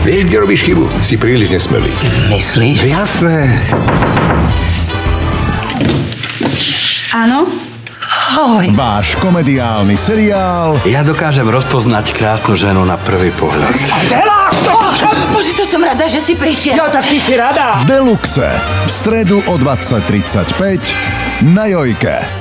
Vieš, kde robíš chybu? Si príliš nesmelý. Myslíš? No jasné. Áno? Ahoj. Váš komediálny seriál Ja dokážem rozpoznať krásnu ženu na prvý pohľad. Adela! Bože, to som rada, že si prišiel. No tak ty si rada. Deluxe. V stredu o 20.35 na Jojke.